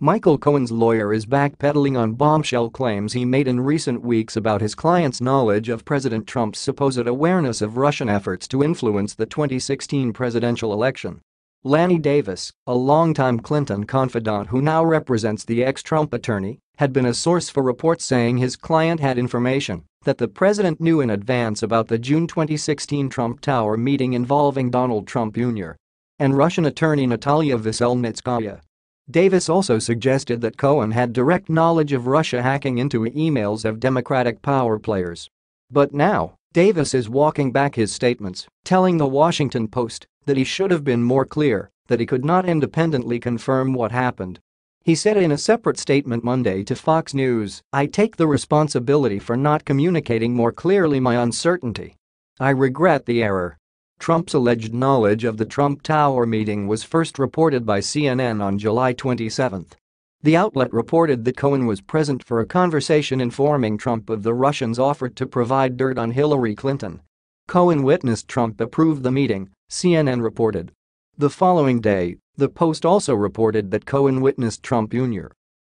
Michael Cohen's lawyer is backpedaling on bombshell claims he made in recent weeks about his client's knowledge of President Trump's supposed awareness of Russian efforts to influence the 2016 presidential election. Lanny Davis, a longtime Clinton confidant who now represents the ex-Trump attorney, had been a source for reports saying his client had information that the president knew in advance about the June 2016 Trump Tower meeting involving Donald Trump Jr. and Russian attorney Natalia Veselnitskaya. Davis also suggested that Cohen had direct knowledge of Russia hacking into emails of Democratic power players. But now, Davis is walking back his statements, telling the Washington Post that he should have been more clear, that he could not independently confirm what happened. He said in a separate statement Monday to Fox News, I take the responsibility for not communicating more clearly my uncertainty. I regret the error. Trump's alleged knowledge of the Trump Tower meeting was first reported by CNN on July 27. The outlet reported that Cohen was present for a conversation informing Trump of the Russians' offer to provide dirt on Hillary Clinton. Cohen witnessed Trump approve the meeting, CNN reported. The following day, the Post also reported that Cohen witnessed Trump Jr.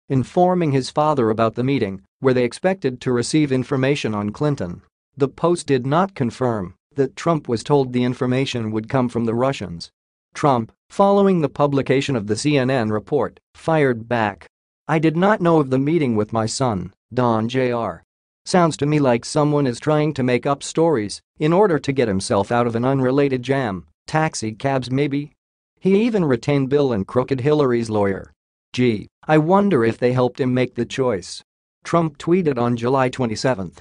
informing his father about the meeting, where they expected to receive information on Clinton. The Post did not confirm that Trump was told the information would come from the Russians. Trump, following the publication of the CNN report, fired back. I did not know of the meeting with my son, Don Jr. Sounds to me like someone is trying to make up stories in order to get himself out of an unrelated jam, taxi cabs maybe? He even retained Bill and Crooked Hillary's lawyer. Gee, I wonder if they helped him make the choice. Trump tweeted on July 27.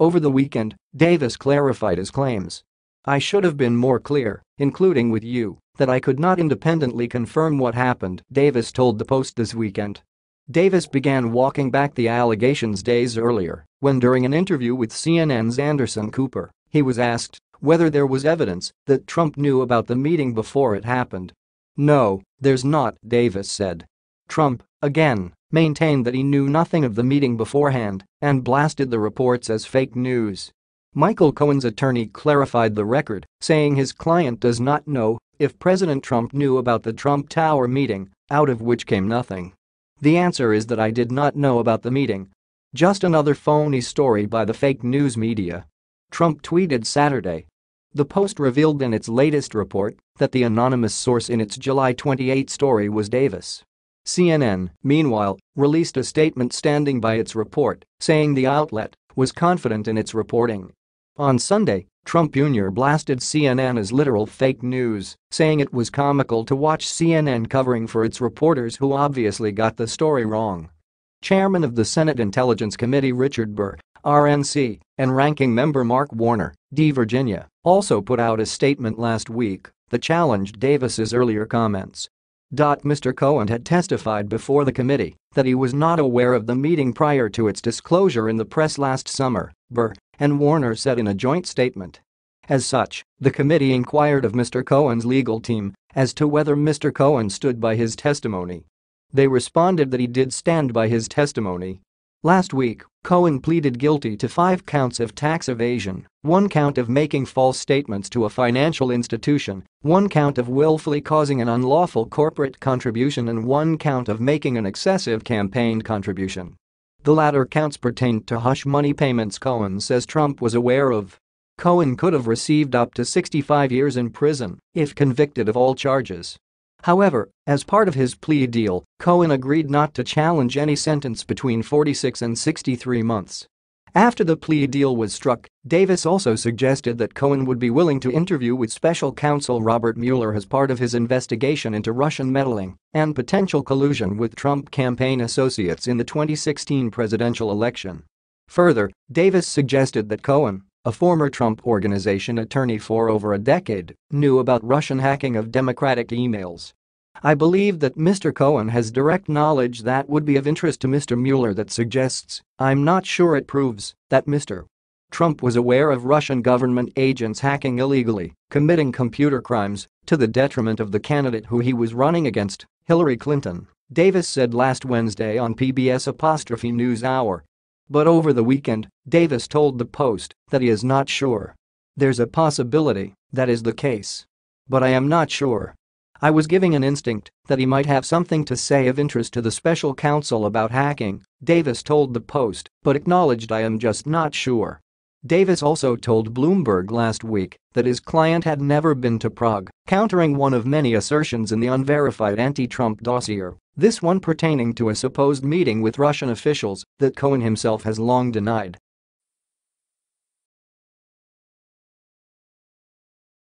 Over the weekend, Davis clarified his claims. I should have been more clear, including with you, that I could not independently confirm what happened, Davis told the Post this weekend. Davis began walking back the allegations days earlier when during an interview with CNN's Anderson Cooper, he was asked whether there was evidence that Trump knew about the meeting before it happened. No, there's not, Davis said. Trump, again, maintained that he knew nothing of the meeting beforehand and blasted the reports as fake news. Michael Cohen's attorney clarified the record, saying his client does not know if President Trump knew about the Trump Tower meeting, out of which came nothing. The answer is that I did not know about the meeting. Just another phony story by the fake news media. Trump tweeted Saturday. The Post revealed in its latest report that the anonymous source in its July 28 story was Davis. CNN, meanwhile, released a statement standing by its report, saying the outlet was confident in its reporting. On Sunday, Trump Jr. blasted CNN as literal fake news, saying it was comical to watch CNN covering for its reporters who obviously got the story wrong. Chairman of the Senate Intelligence Committee Richard Burr, RNC, and Ranking Member Mark Warner, D. Virginia, also put out a statement last week that challenged Davis's earlier comments Mr. Cohen had testified before the committee that he was not aware of the meeting prior to its disclosure in the press last summer, Burr and Warner said in a joint statement. As such, the committee inquired of Mr. Cohen's legal team as to whether Mr. Cohen stood by his testimony. They responded that he did stand by his testimony Last week, Cohen pleaded guilty to five counts of tax evasion, one count of making false statements to a financial institution, one count of willfully causing an unlawful corporate contribution and one count of making an excessive campaign contribution. The latter counts pertained to hush money payments Cohen says Trump was aware of. Cohen could have received up to 65 years in prison if convicted of all charges. However, as part of his plea deal, Cohen agreed not to challenge any sentence between 46 and 63 months. After the plea deal was struck, Davis also suggested that Cohen would be willing to interview with special counsel Robert Mueller as part of his investigation into Russian meddling and potential collusion with Trump campaign associates in the 2016 presidential election. Further, Davis suggested that Cohen, a former Trump Organization attorney for over a decade, knew about Russian hacking of Democratic emails. I believe that Mr. Cohen has direct knowledge that would be of interest to Mr. Mueller that suggests, I'm not sure it proves, that Mr. Trump was aware of Russian government agents hacking illegally, committing computer crimes, to the detriment of the candidate who he was running against, Hillary Clinton, Davis said last Wednesday on PBS apostrophe NewsHour but over the weekend, Davis told the Post that he is not sure. There's a possibility that is the case. But I am not sure. I was giving an instinct that he might have something to say of interest to the special counsel about hacking, Davis told the Post, but acknowledged I am just not sure. Davis also told Bloomberg last week that his client had never been to Prague, countering one of many assertions in the unverified anti-Trump dossier, this one pertaining to a supposed meeting with Russian officials that Cohen himself has long denied.